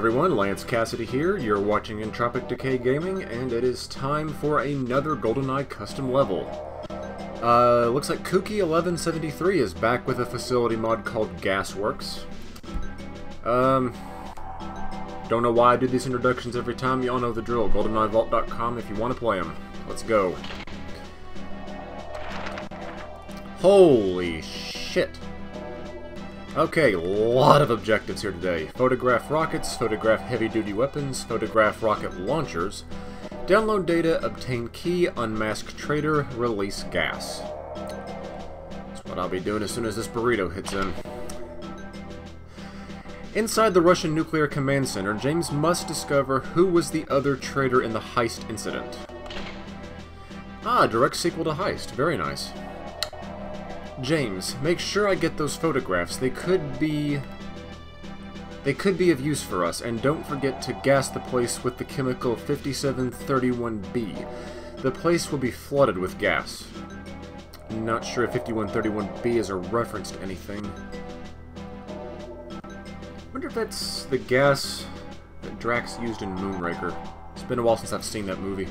everyone, Lance Cassidy here. You're watching Entropic Decay Gaming, and it is time for another GoldenEye custom level. Uh, looks like Coockie1173 is back with a facility mod called Gasworks. Um, don't know why I do these introductions every time. You all know the drill. GoldenEyeVault.com if you want to play them. Let's go. Holy shit. Okay, a lot of objectives here today. Photograph rockets, photograph heavy-duty weapons, photograph rocket launchers, download data, obtain key, unmask traitor, release gas. That's what I'll be doing as soon as this burrito hits in. Inside the Russian Nuclear Command Center, James must discover who was the other traitor in the heist incident. Ah, direct sequel to Heist. Very nice. James, make sure I get those photographs. They could be... They could be of use for us, and don't forget to gas the place with the chemical 5731B. The place will be flooded with gas. Not sure if 5131B is a reference to anything. wonder if that's the gas that Drax used in Moonraker. It's been a while since I've seen that movie.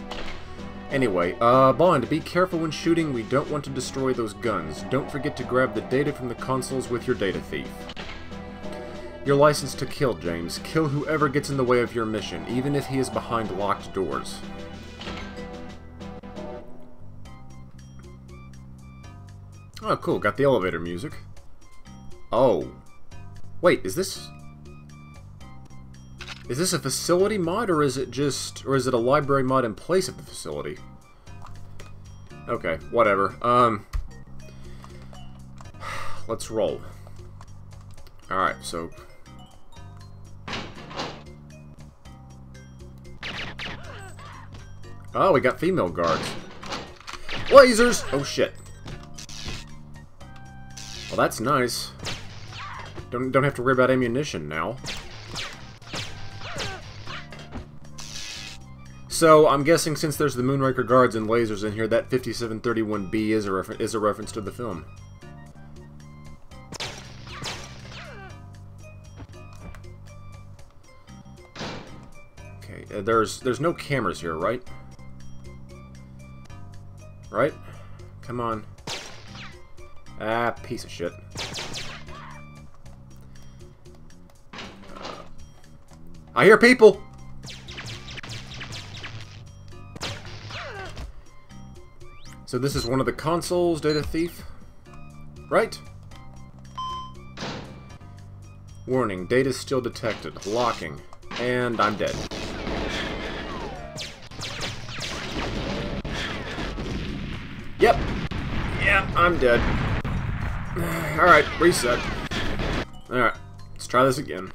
Anyway, uh, Bond, be careful when shooting. We don't want to destroy those guns. Don't forget to grab the data from the consoles with your data thief. Your license to kill, James. Kill whoever gets in the way of your mission, even if he is behind locked doors. Oh, cool. Got the elevator music. Oh. Wait, is this... Is this a facility mod, or is it just... Or is it a library mod in place of the facility? Okay, whatever. Um... Let's roll. Alright, so... Oh, we got female guards. Lasers! Oh, shit. Well, that's nice. Don't, don't have to worry about ammunition now. So, I'm guessing since there's the Moonraker guards and lasers in here, that 5731B is a, is a reference to the film. Okay, uh, there's there's no cameras here, right? Right? Come on. Ah, piece of shit. Uh, I hear people! So this is one of the consoles, Data Thief? Right? Warning, data still detected. Locking. And I'm dead. Yep. Yep, I'm dead. Alright, reset. Alright, let's try this again.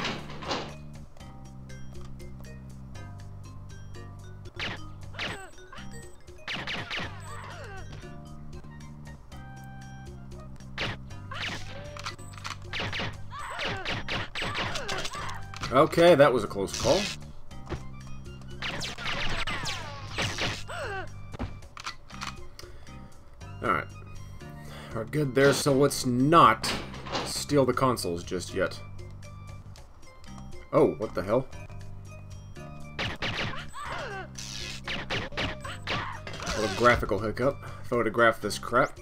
Okay, that was a close call. Alright. We're good there, so let's not steal the consoles just yet. Oh, what the hell? Little graphical hiccup. Photograph this crap.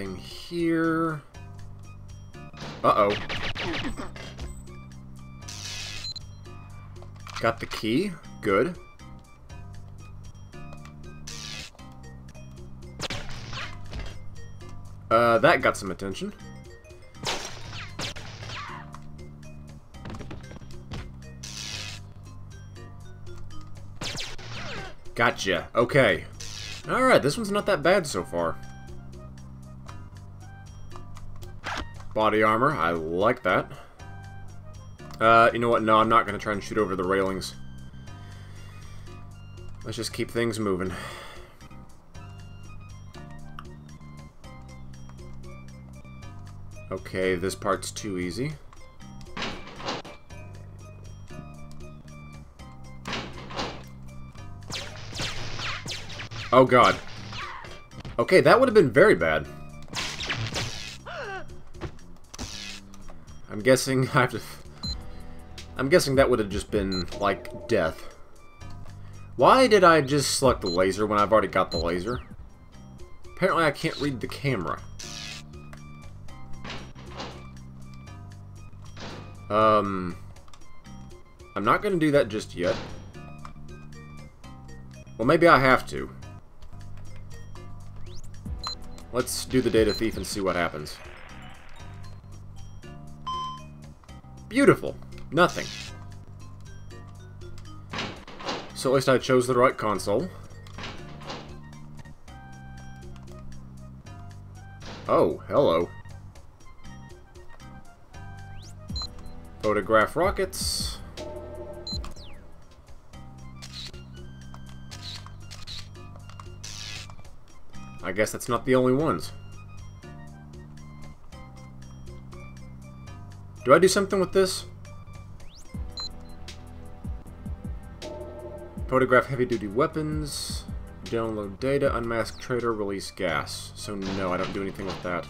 Nothing here. Uh-oh. Got the key. Good. Uh, that got some attention. Gotcha. Okay. Alright, this one's not that bad so far. Body armor, I like that. Uh, you know what? No, I'm not going to try and shoot over the railings. Let's just keep things moving. Okay, this part's too easy. Oh god. Okay, that would have been very bad. I'm guessing I have to... I'm guessing that would have just been, like, death. Why did I just select the laser when I've already got the laser? Apparently I can't read the camera. Um... I'm not going to do that just yet. Well, maybe I have to. Let's do the data thief and see what happens. Beautiful. Nothing. So at least I chose the right console. Oh, hello. Photograph rockets. I guess that's not the only ones. Do I do something with this? Photograph heavy-duty weapons. Download data, unmask traitor, release gas. So no, I don't do anything with that.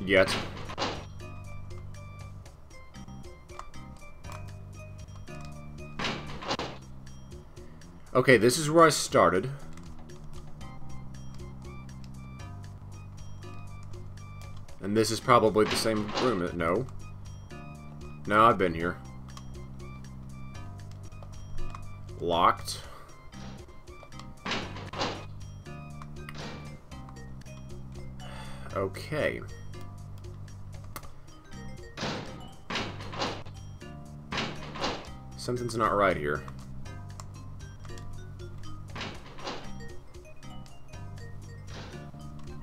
Yet. Okay, this is where I started. This is probably the same room. No. No, I've been here. Locked. Okay. Something's not right here.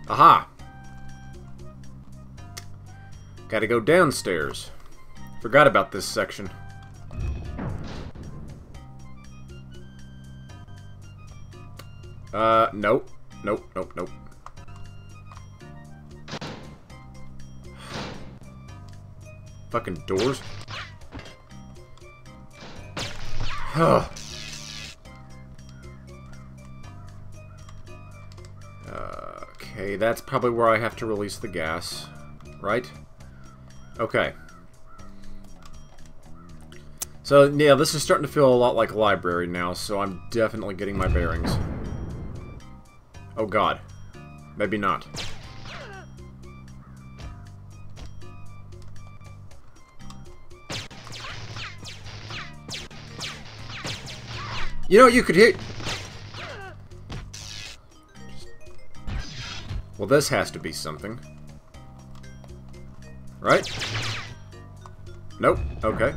Aha! Gotta go downstairs. Forgot about this section. Uh, nope. Nope, nope, nope. Fucking doors. Huh. okay, that's probably where I have to release the gas, right? Okay. So, yeah, this is starting to feel a lot like a library now, so I'm definitely getting my bearings. Oh god. Maybe not. You know, you could hit... Well, this has to be something. Right? Nope. Okay.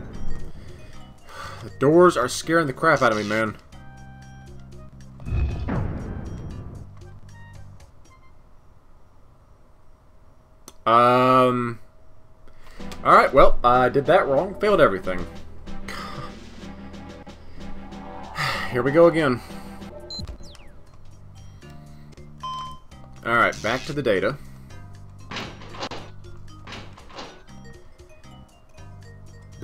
The doors are scaring the crap out of me, man. Um... Alright, well, I did that wrong. Failed everything. Here we go again. Alright, back to the data.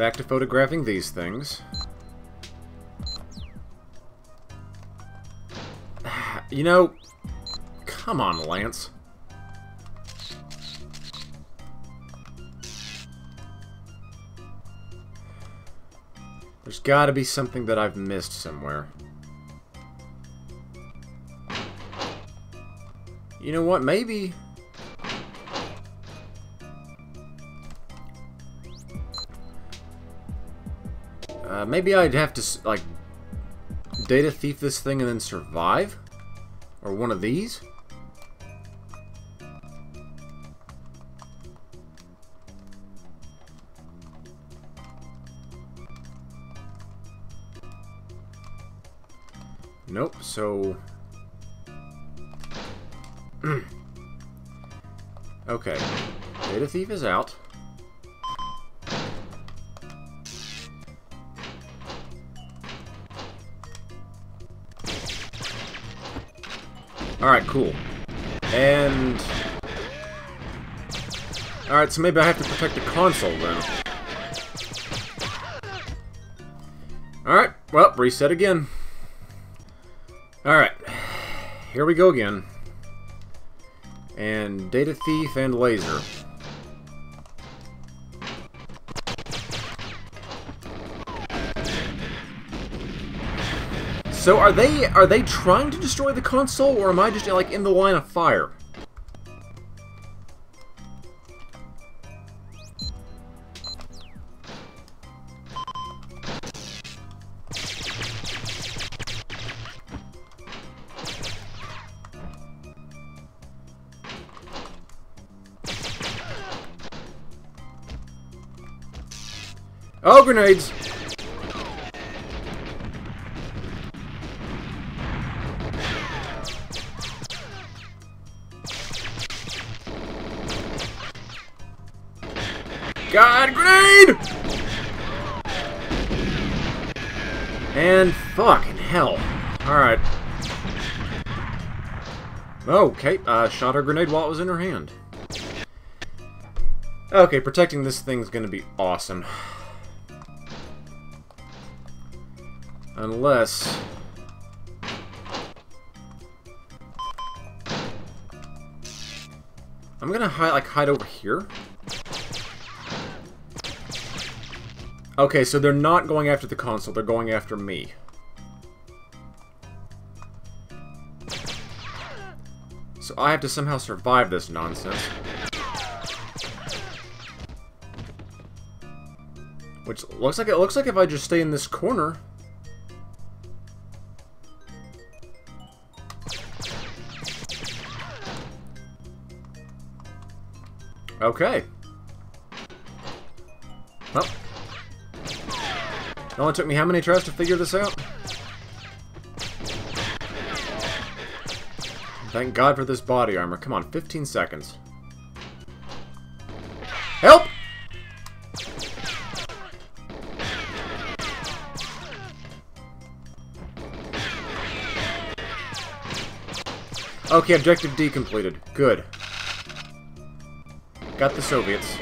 Back to photographing these things. You know, come on, Lance. There's gotta be something that I've missed somewhere. You know what, maybe... Uh, maybe I'd have to, like, data thief this thing and then survive? Or one of these? Nope, so... okay. Data Thief is out. Alright, cool. And... Alright, so maybe I have to protect the console then. Alright, well, reset again. Alright. here we go again. And Data Thief and Laser. So are they are they trying to destroy the console, or am I just like in the line of fire? Oh, grenades! And fucking hell. Alright. Okay, uh, shot her grenade while it was in her hand. Okay, protecting this thing's gonna be awesome. Unless... I'm gonna hide, like, hide over here. Okay, so they're not going after the console, they're going after me. So I have to somehow survive this nonsense. Which looks like it looks like if I just stay in this corner. Okay. It only took me how many tries to figure this out? Thank God for this body armor. Come on, 15 seconds. Help! Okay, objective D completed. Good. Got the Soviets.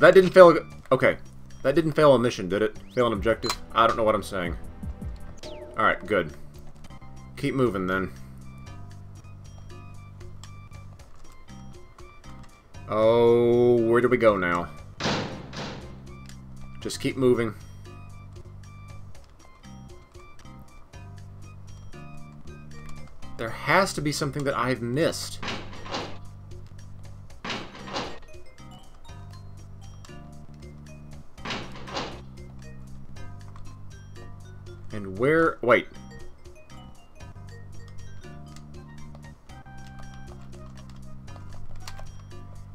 That didn't fail... Okay. That didn't fail a mission, did it? Fail an objective? I don't know what I'm saying. Alright, good. Keep moving, then. Oh, where do we go now? Just keep moving. There has to be something that I've missed.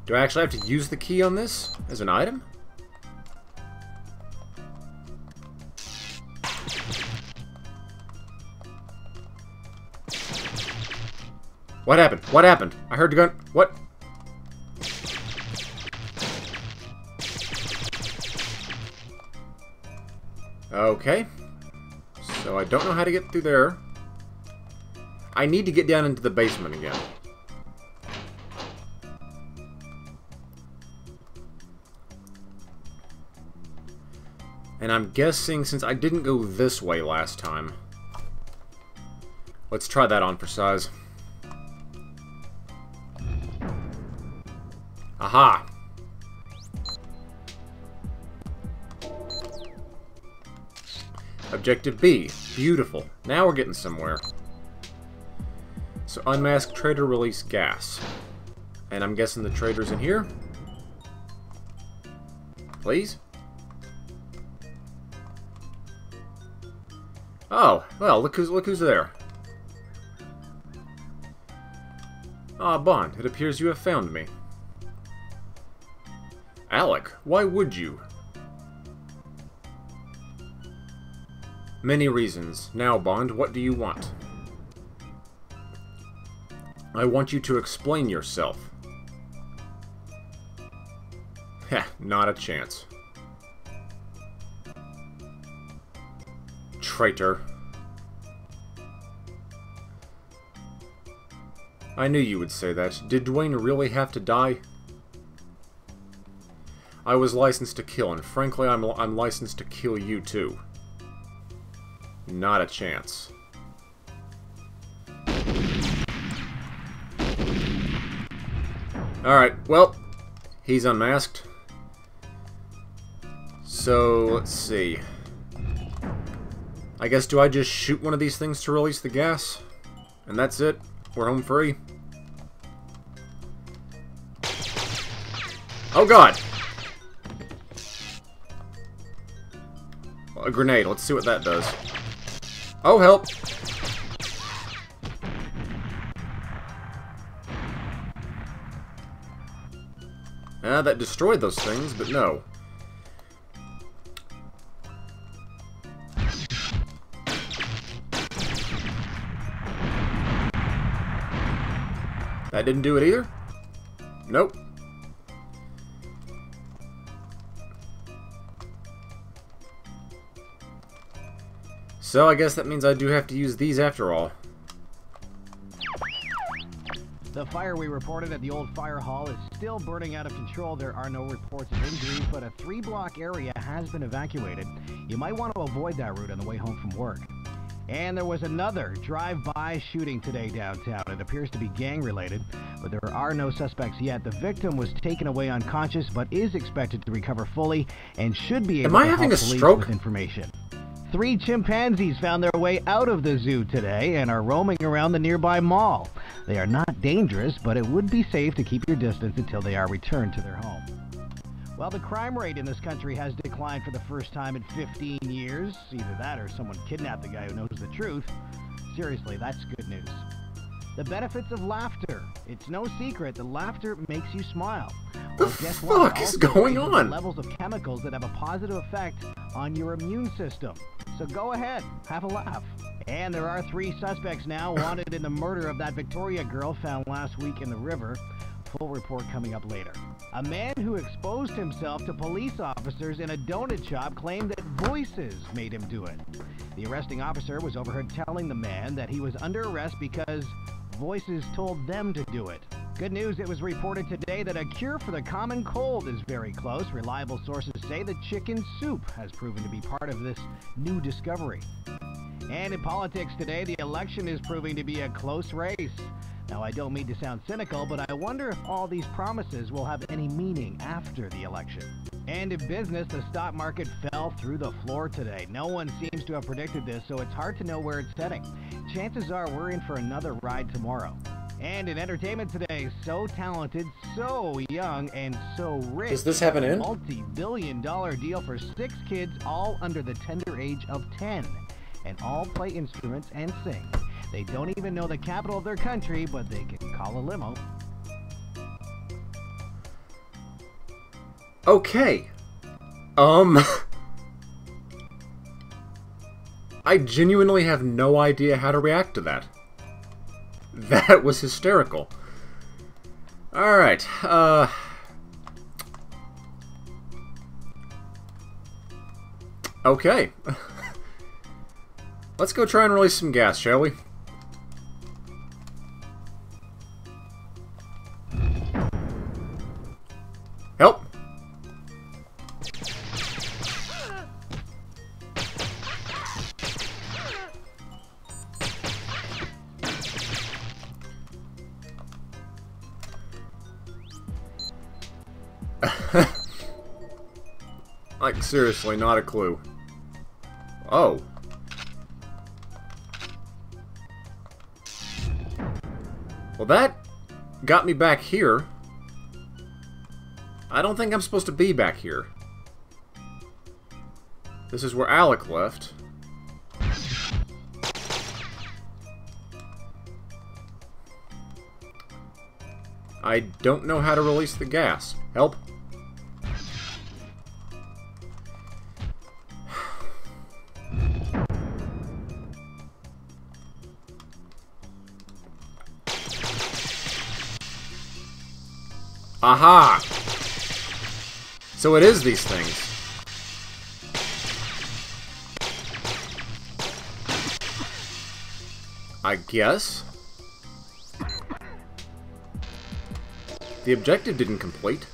Do I actually have to use the key on this as an item? What happened? What happened? I heard the gun. What? Okay. So I don't know how to get through there. I need to get down into the basement again. And I'm guessing, since I didn't go this way last time, let's try that on for size. Aha! Objective B. Beautiful. Now we're getting somewhere. So unmask traitor release gas. And I'm guessing the traitor's in here? Please? Oh, well, look who's, look who's there. Ah, Bond, it appears you have found me. Alec, why would you? Many reasons. Now, Bond, what do you want? I want you to explain yourself. Heh, not a chance. Traitor. I knew you would say that. Did Dwayne really have to die? I was licensed to kill, and frankly, I'm, I'm licensed to kill you too. Not a chance. Alright, well, he's unmasked. So, let's see. I guess, do I just shoot one of these things to release the gas? And that's it? We're home free? Oh god! A grenade. Let's see what that does. Oh, help! Ah, that destroyed those things, but no. Didn't do it either? Nope. So I guess that means I do have to use these after all. The fire we reported at the old fire hall is still burning out of control. There are no reports of injuries, but a three-block area has been evacuated. You might want to avoid that route on the way home from work. And there was another drive-by shooting today downtown. It appears to be gang-related, but there are no suspects yet. The victim was taken away unconscious, but is expected to recover fully and should be able Am I to having help a police stroke? with information. Three chimpanzees found their way out of the zoo today and are roaming around the nearby mall. They are not dangerous, but it would be safe to keep your distance until they are returned to their home. Well, the crime rate in this country has declined for the first time in 15 years. Either that or someone kidnapped the guy who knows the truth. Seriously, that's good news. The benefits of laughter. It's no secret that laughter makes you smile. The Well, guess fuck is Also going on? Levels of chemicals that have a positive effect on your immune system. So go ahead, have a laugh. And there are three suspects now wanted in the murder of that Victoria girl found last week in the river. Full report coming up later. A man who exposed himself to police officers in a donut shop claimed that voices made him do it. The arresting officer was overheard telling the man that he was under arrest because voices told them to do it. Good news, it was reported today that a cure for the common cold is very close. Reliable sources say that chicken soup has proven to be part of this new discovery. And in politics today, the election is proving to be a close race. Now, I don't mean to sound cynical, but I wonder if all these promises will have any meaning after the election. And in business, the stock market fell through the floor today. No one seems to have predicted this, so it's hard to know where it's heading. Chances are we're in for another ride tomorrow. And in entertainment today, so talented, so young, and so rich. Does this have an end? Multi-billion dollar deal for six kids, all under the tender age of 10. And all play instruments and sing. They don't even know the capital of their country, but they can call a limo. Okay. Um... I genuinely have no idea how to react to that. That was hysterical. Alright, uh... Okay. Let's go try and release some gas, shall we? Help! like, seriously, not a clue. Oh. Well, that got me back here. I don't think I'm supposed to be back here. This is where Alec left. I don't know how to release the gas. Help. Aha! So it is these things. I guess. The objective didn't complete.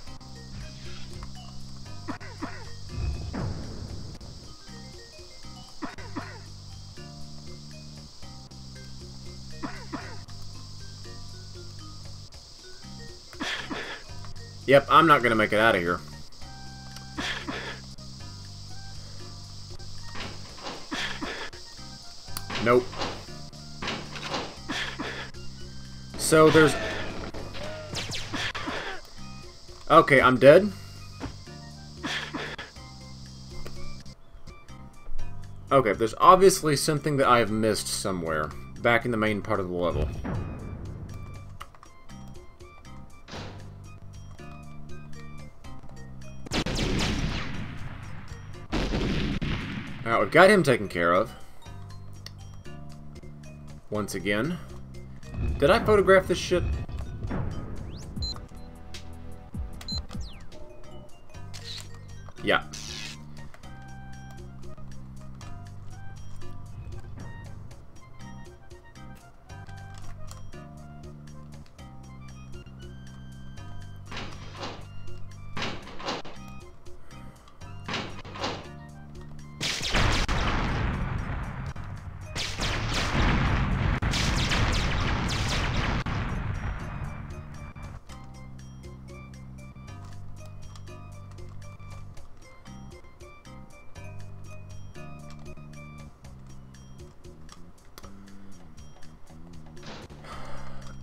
Yep, I'm not gonna make it out of here. Nope. So there's... Okay, I'm dead. Okay, there's obviously something that I have missed somewhere, back in the main part of the level. Alright, we've got him taken care of. Once again. Did I photograph this shit? Yeah.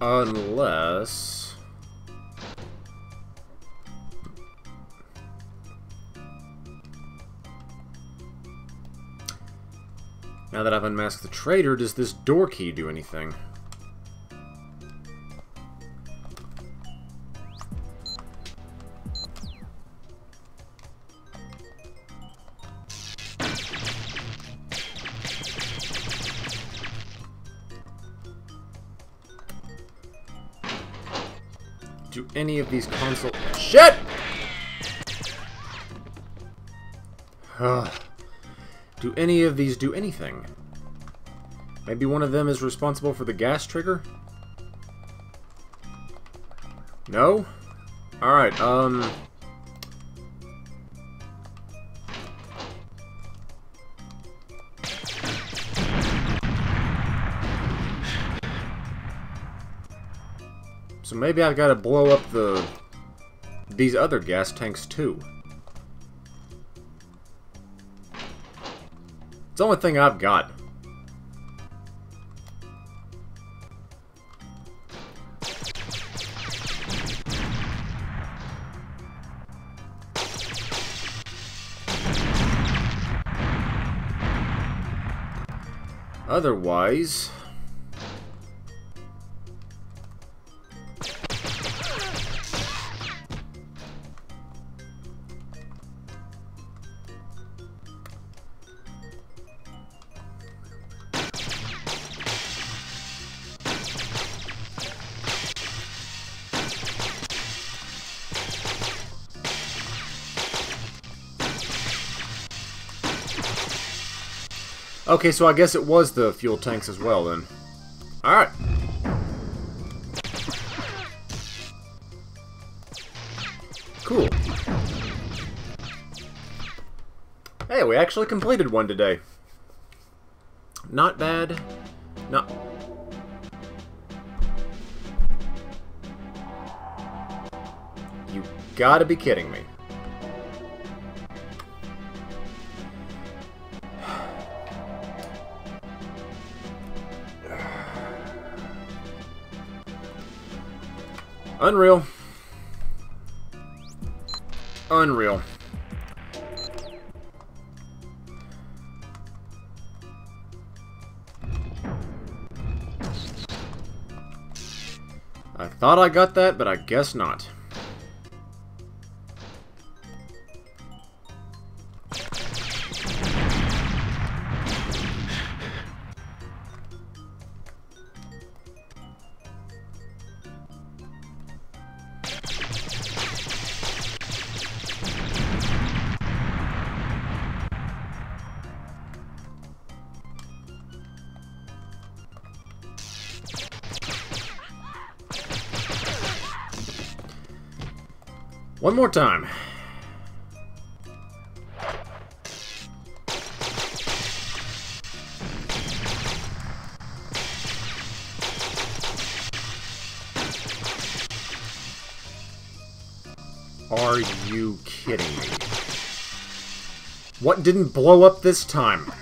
Unless... Now that I've unmasked the traitor, does this door key do anything? Any of these console... Shit! Ugh. do any of these do anything? Maybe one of them is responsible for the gas trigger? No? Alright, um... maybe I've got to blow up the these other gas tanks too. It's the only thing I've got. Otherwise... Okay, so I guess it was the fuel tanks as well, then. Alright. Cool. Hey, we actually completed one today. Not bad. Not... You gotta be kidding me. Unreal. Unreal. I thought I got that, but I guess not. More time. Are you kidding me? What didn't blow up this time?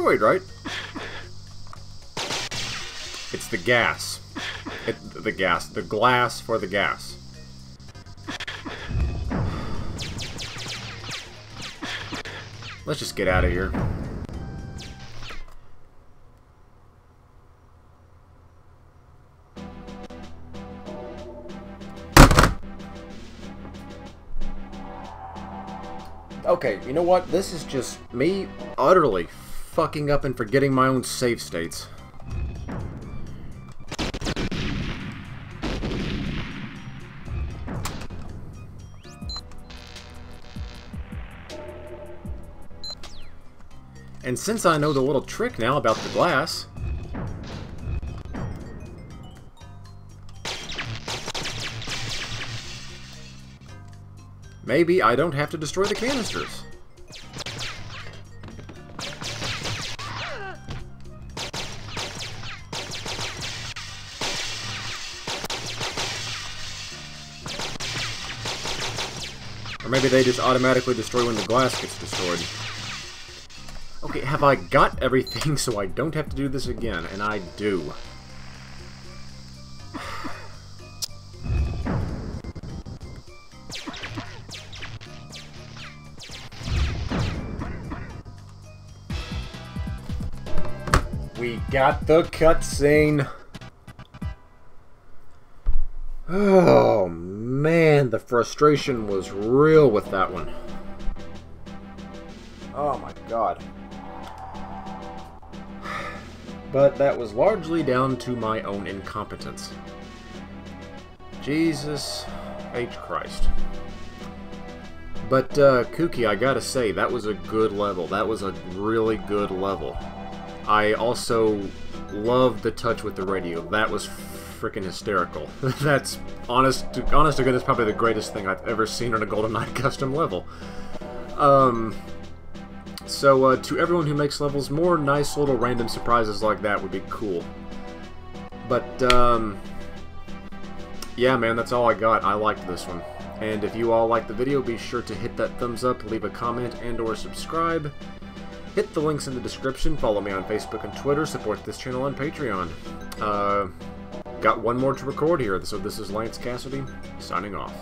Destroyed, right? It's the gas. It, the gas. The glass for the gas. Let's just get out of here. Okay, you know what? This is just me utterly fucking up and forgetting my own save states. And since I know the little trick now about the glass... Maybe I don't have to destroy the canisters. Maybe they just automatically destroy when the glass gets destroyed. Okay, have I got everything so I don't have to do this again? And I do. We got the cutscene. Oh man, the frustration was real with that one. Oh my god. But that was largely down to my own incompetence. Jesus H. Christ. But, uh, Coockie, I gotta say, that was a good level. That was a really good level. I also loved the touch with the radio. That was freaking hysterical. That's, honest to, honest to goodness, probably the greatest thing I've ever seen on a GoldenEye custom level. Um, so, uh, to everyone who makes levels, more nice little random surprises like that would be cool. But, um, yeah, man, that's all I got. I liked this one. And if you all liked the video, be sure to hit that thumbs up, leave a comment, and or subscribe. Hit the links in the description, follow me on Facebook and Twitter, support this channel on Patreon. Uh, got one more to record here, so this is Lance Cassidy, signing off.